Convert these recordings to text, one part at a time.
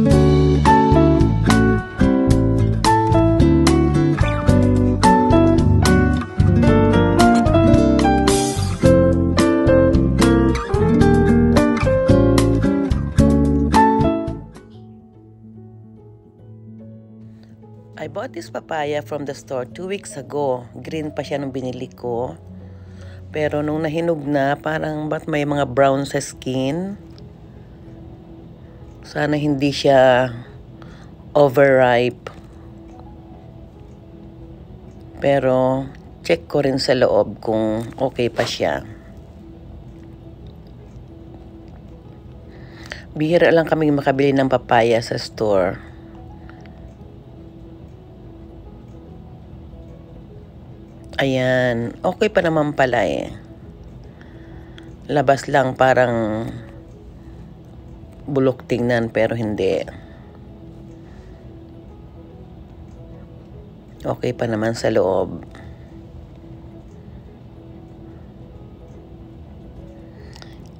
I bought this papaya from the store two weeks ago. Green pa siya nung binili ko. Pero nung nahinog na, parang ba't may mga brown sa skin? Sana hindi siya overripe. Pero check ko rin sa loob kung okay pa siya. Bihira lang kaming makabili ng papaya sa store. Ayan. Okay pa naman pala eh. Labas lang parang bulok tingnan pero hindi. Okay pa naman sa loob.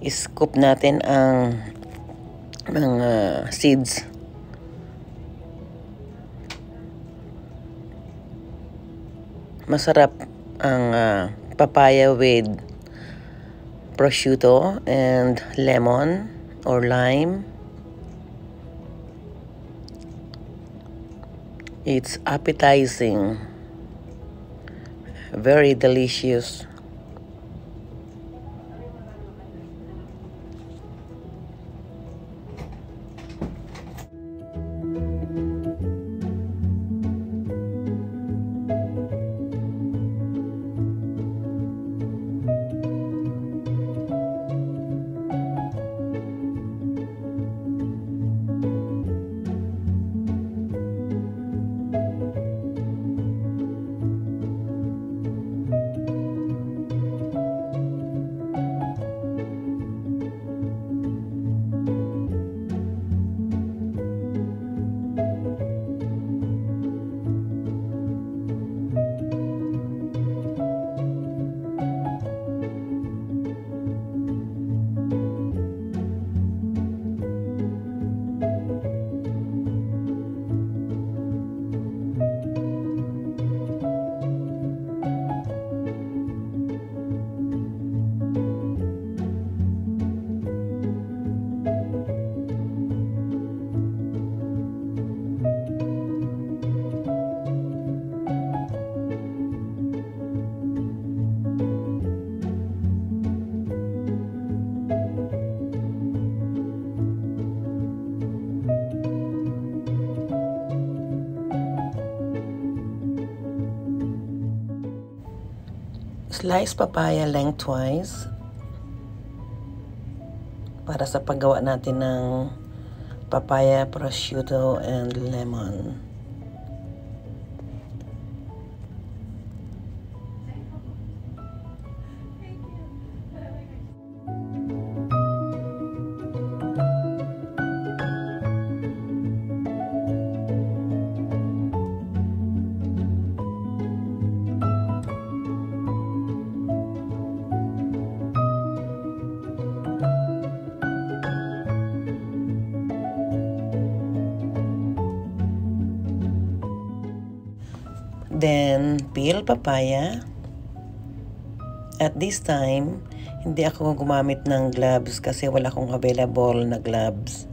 Scoop natin ang mga seeds. Masarap ang uh, papaya with prosciutto and lemon or lime. It's appetizing. Very delicious. Slice papaya lengthwise para sa paggawa natin ng papaya, prosciutto, and lemon. Then, peel papaya. At this time, hindi ako gumamit ng gloves kasi wala akong available na gloves.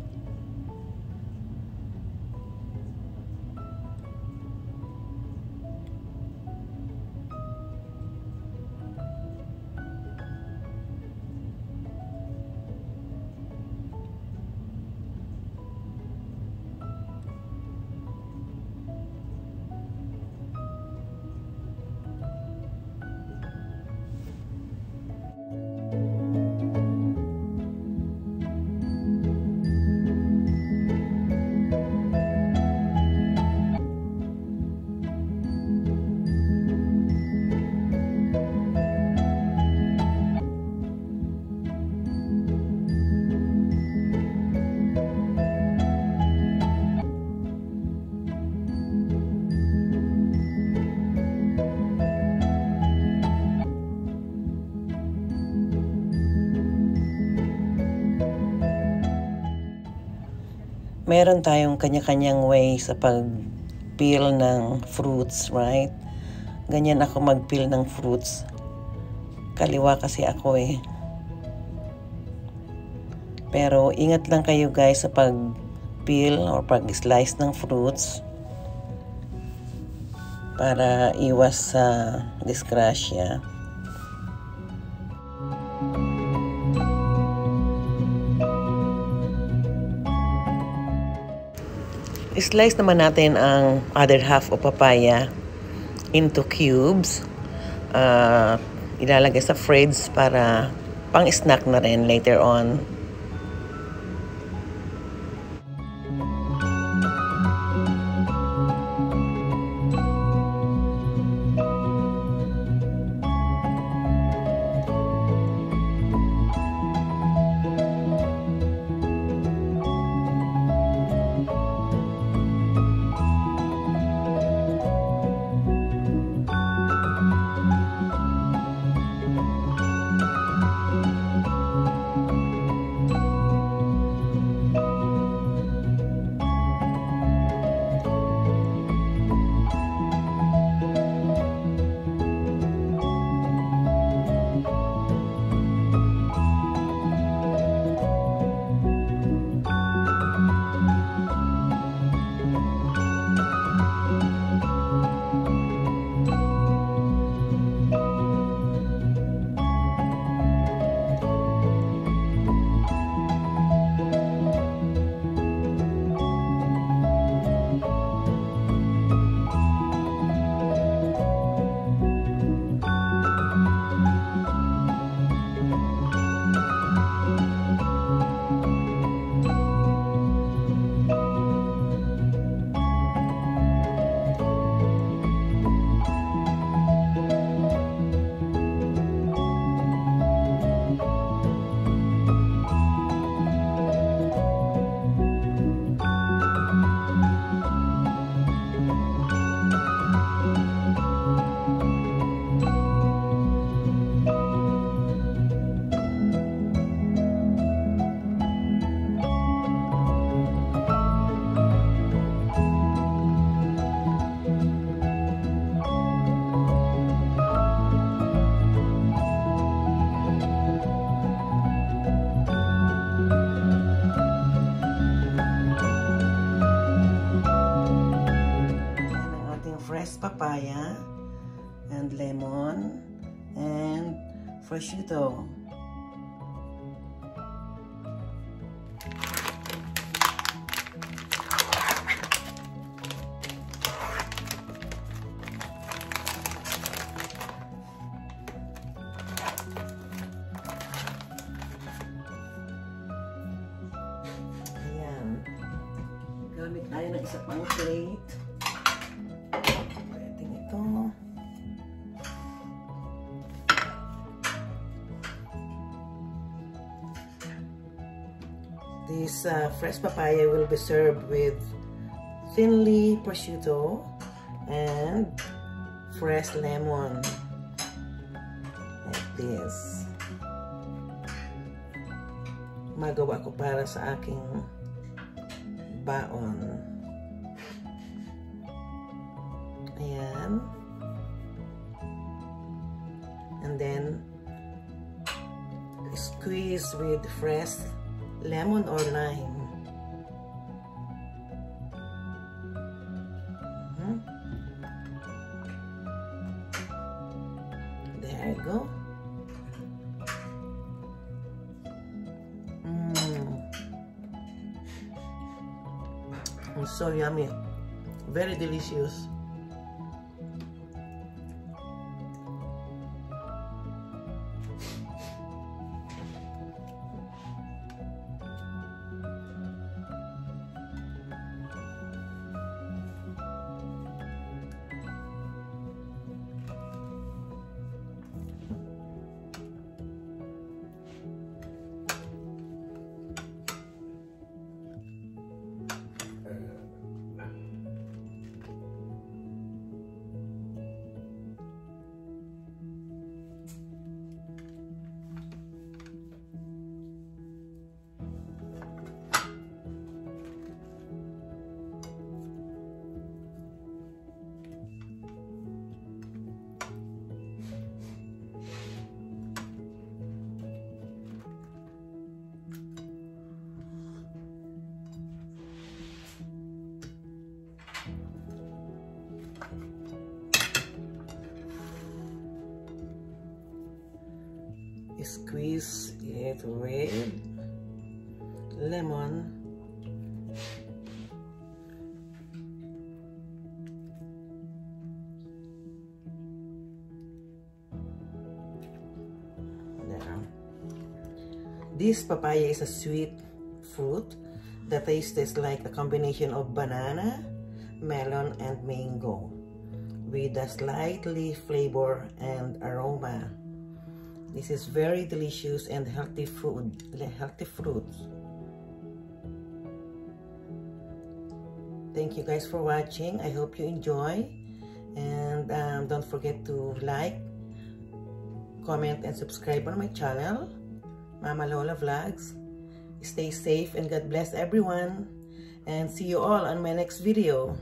Meron tayong kanya-kanyang way sa pag-peel ng fruits, right? Ganyan ako mag-peel ng fruits. Kaliwa kasi ako eh. Pero ingat lang kayo guys sa pag-peel or pag-slice ng fruits para iwas sa disgrasya. Slice naman natin ang other half of papaya into cubes. Uh, ilalagay sa fridge para pang-snack na rin later on. Lemon and prosciutto. Ayan. Gamit tayo ng isa pang plate. This uh, fresh papaya will be served with thinly prosciutto and fresh lemon. Like this. Magawa ko para sa aking baon. Ayan. And then, squeeze with fresh lemon or lime. Mm -hmm. There you go. Mm. So yummy. Very delicious. Squeeze it with lemon there. This papaya is a sweet fruit. The taste is like a combination of banana, melon, and mango with a slightly flavor and aroma. This is very delicious and healthy food, healthy fruits. Thank you guys for watching. I hope you enjoy. And um, don't forget to like, comment, and subscribe on my channel, Mama Lola Vlogz. Stay safe and God bless everyone. And see you all on my next video.